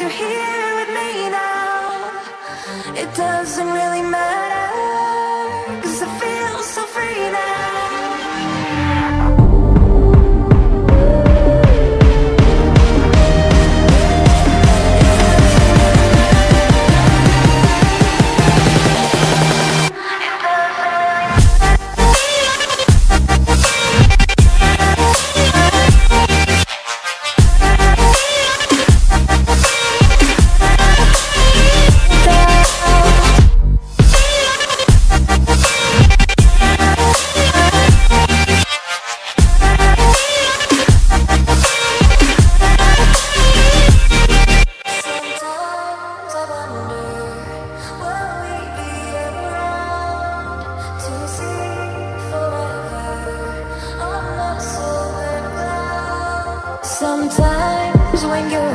you're here with me now, it doesn't really matter. Sometimes when you're